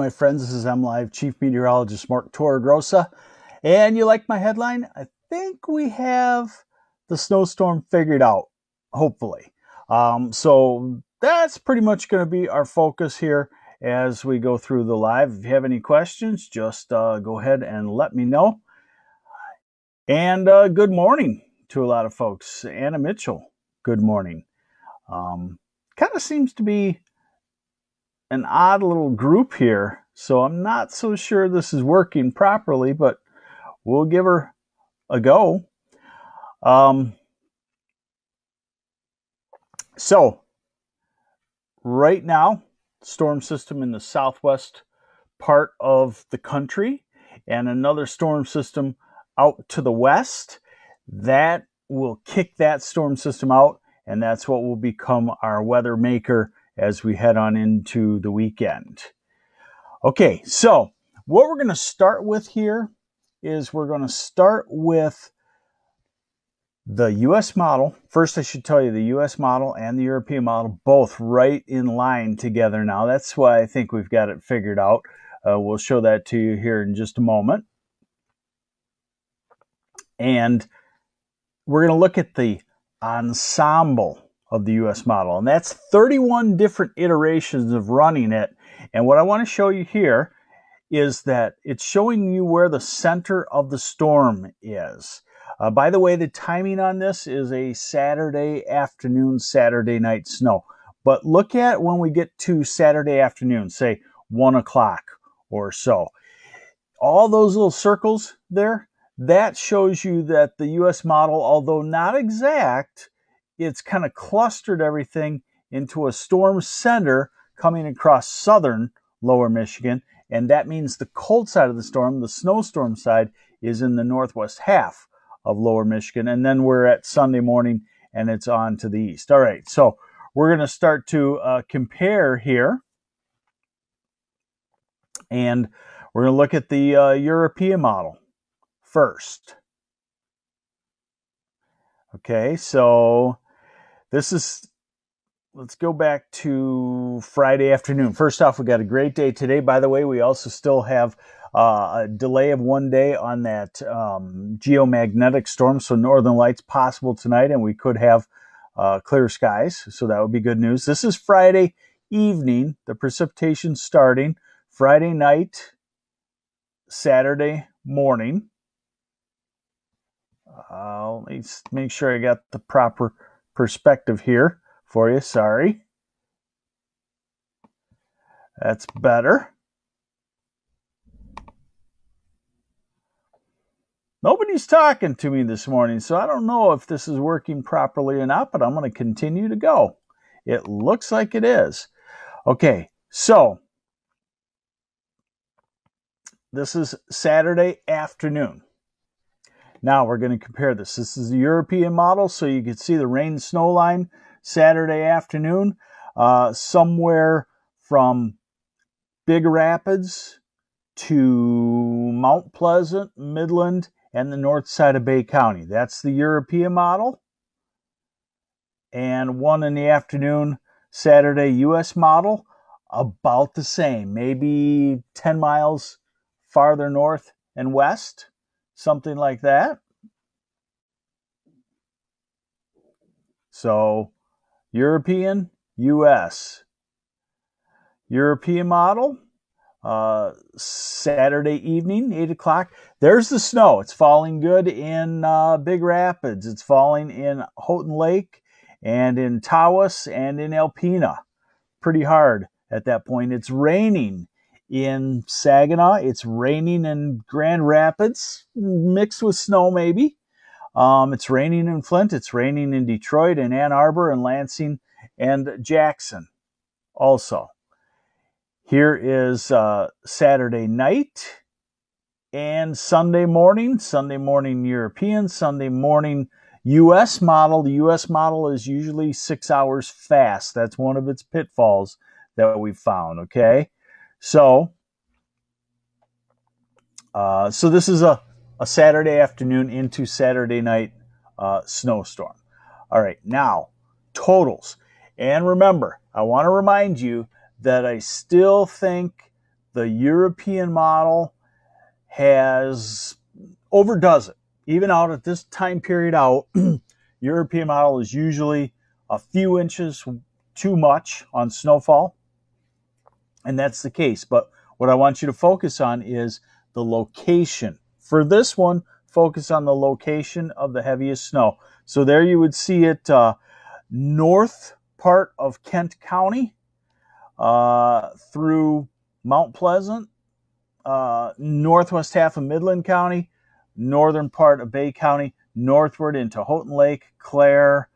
My friends, this is MLive Chief Meteorologist Mark Torregrossa. And you like my headline? I think we have the snowstorm figured out, hopefully. Um, so that's pretty much going to be our focus here as we go through the live. If you have any questions, just uh, go ahead and let me know. And uh, good morning to a lot of folks. Anna Mitchell, good morning. Um, kind of seems to be an odd little group here, so I'm not so sure this is working properly, but we'll give her a go. Um, so, right now, storm system in the southwest part of the country, and another storm system out to the west. That will kick that storm system out, and that's what will become our weather maker as we head on into the weekend. Okay, so what we're going to start with here is we're going to start with the US model. First, I should tell you the US model and the European model both right in line together now. That's why I think we've got it figured out. Uh, we'll show that to you here in just a moment. And we're going to look at the ensemble of the US model. And that's 31 different iterations of running it. And what I want to show you here is that it's showing you where the center of the storm is. Uh, by the way, the timing on this is a Saturday afternoon, Saturday night snow. But look at when we get to Saturday afternoon, say 1 o'clock or so. All those little circles there, that shows you that the US model, although not exact, it's kind of clustered everything into a storm center coming across southern lower Michigan. And that means the cold side of the storm, the snowstorm side, is in the northwest half of lower Michigan. And then we're at Sunday morning and it's on to the east. All right, so we're going to start to uh, compare here. And we're going to look at the uh, European model first. Okay, so this is, let's go back to Friday afternoon. First off, we got a great day today. By the way, we also still have uh, a delay of one day on that um, geomagnetic storm. So northern lights possible tonight, and we could have uh, clear skies. So that would be good news. This is Friday evening. The precipitation starting Friday night, Saturday morning. Uh, let me make sure I got the proper perspective here for you. Sorry. That's better. Nobody's talking to me this morning, so I don't know if this is working properly or not, but I'm going to continue to go. It looks like it is. Okay, so this is Saturday afternoon. Now we're going to compare this. This is the European model, so you can see the rain snow line Saturday afternoon, uh, somewhere from Big Rapids to Mount Pleasant, Midland, and the north side of Bay County. That's the European model. And one in the afternoon, Saturday, US model, about the same, maybe 10 miles farther north and west something like that. So, European, US. European model, uh, Saturday evening, 8 o'clock. There's the snow. It's falling good in uh, Big Rapids. It's falling in Houghton Lake and in Tawas and in Alpena. Pretty hard at that point. It's raining in Saginaw. It's raining in Grand Rapids, mixed with snow maybe. Um, it's raining in Flint. It's raining in Detroit and Ann Arbor and Lansing and Jackson also. Here is uh, Saturday night and Sunday morning. Sunday morning European, Sunday morning US model. The US model is usually six hours fast. That's one of its pitfalls that we found, okay? So, uh, so this is a, a Saturday afternoon into Saturday night uh, snowstorm. All right, now totals. And remember, I want to remind you that I still think the European model has overdoes it. Even out at this time period out, European model is usually a few inches too much on snowfall. And that's the case. But what I want you to focus on is the location. For this one, focus on the location of the heaviest snow. So there you would see it uh, north part of Kent County uh, through Mount Pleasant, uh, northwest half of Midland County, northern part of Bay County, northward into Houghton Lake, Clare,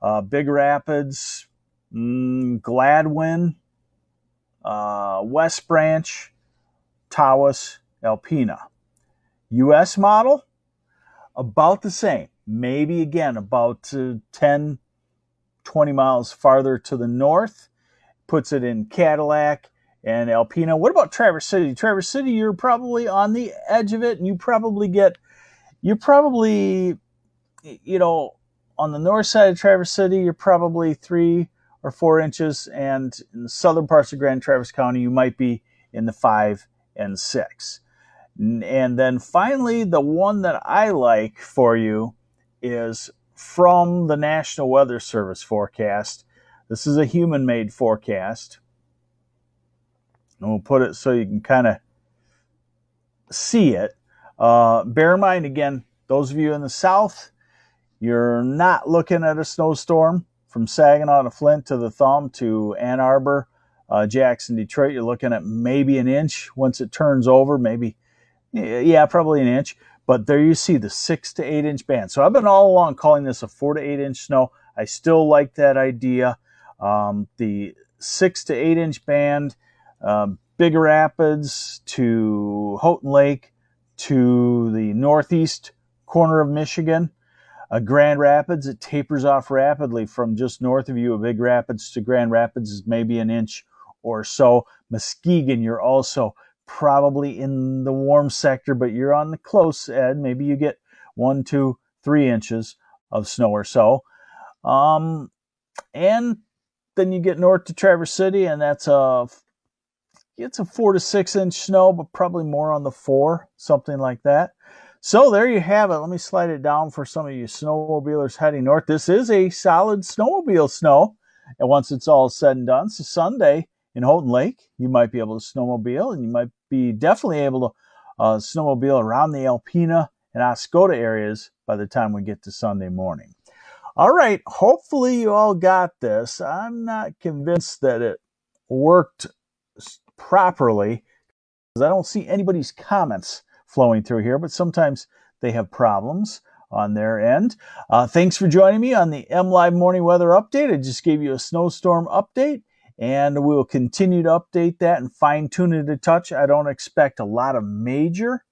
uh, Big Rapids, mm, Gladwin, uh, West Branch, Tawas, Alpena. US model, about the same. Maybe again about uh, 10, 20 miles farther to the north. Puts it in Cadillac and Alpena. What about Traverse City? Traverse City, you're probably on the edge of it, and you probably get, you're probably, you know, on the north side of Traverse City, you're probably three or four inches, and in the southern parts of Grand Traverse County, you might be in the five and six. And then finally, the one that I like for you is from the National Weather Service forecast. This is a human made forecast. And we'll put it so you can kind of see it. Uh, bear in mind, again, those of you in the south, you're not looking at a snowstorm from Saginaw to Flint to the Thumb to Ann Arbor, uh, Jackson, Detroit. You're looking at maybe an inch once it turns over, maybe, yeah, probably an inch. But there you see the six to eight inch band. So I've been all along calling this a four to eight inch snow. I still like that idea. Um, the six to eight inch band, um, Big Rapids to Houghton Lake to the northeast corner of Michigan. Uh, Grand Rapids, it tapers off rapidly from just north of you. Big Rapids to Grand Rapids is maybe an inch or so. Muskegon, you're also probably in the warm sector, but you're on the close end. Maybe you get one, two, three inches of snow or so. Um, and then you get north to Traverse City, and that's a it's a four to six inch snow, but probably more on the four, something like that. So there you have it. Let me slide it down for some of you snowmobilers heading north. This is a solid snowmobile snow. And once it's all said and done, so Sunday in Houghton Lake, you might be able to snowmobile and you might be definitely able to uh, snowmobile around the Alpena and Oscoda areas by the time we get to Sunday morning. All right, hopefully you all got this. I'm not convinced that it worked properly because I don't see anybody's comments flowing through here, but sometimes they have problems on their end. Uh, thanks for joining me on the MLive Morning Weather Update. I just gave you a snowstorm update, and we'll continue to update that and fine tune it a touch. I don't expect a lot of major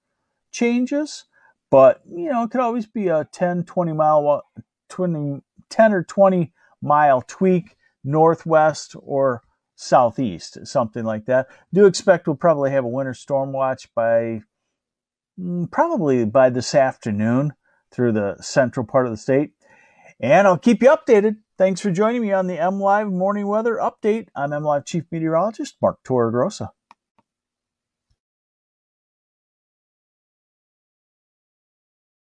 changes, but you know, it could always be a 10, 20 mile, 20, 10 or 20 mile tweak northwest or southeast, something like that. Do expect we'll probably have a winter storm watch by Mm, probably by this afternoon through the central part of the state. And I'll keep you updated. Thanks for joining me on the MLive Morning Weather Update. I'm MLive Chief Meteorologist Mark Torregrossa.